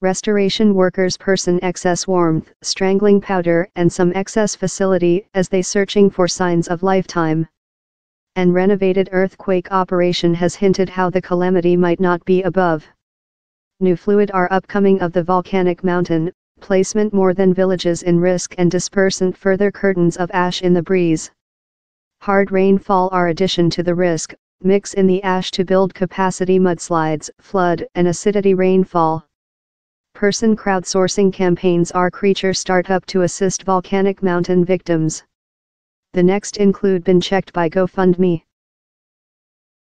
restoration workers person excess warmth, strangling powder and some excess facility as they searching for signs of lifetime. And renovated earthquake operation has hinted how the calamity might not be above. New fluid are upcoming of the volcanic mountain, placement more than villages in risk and dispersant further curtains of ash in the breeze. Hard rainfall are addition to the risk, mix in the ash to build capacity mudslides, flood and acidity rainfall person crowdsourcing campaigns are creature startup to assist volcanic mountain victims. The next include been checked by GoFundMe.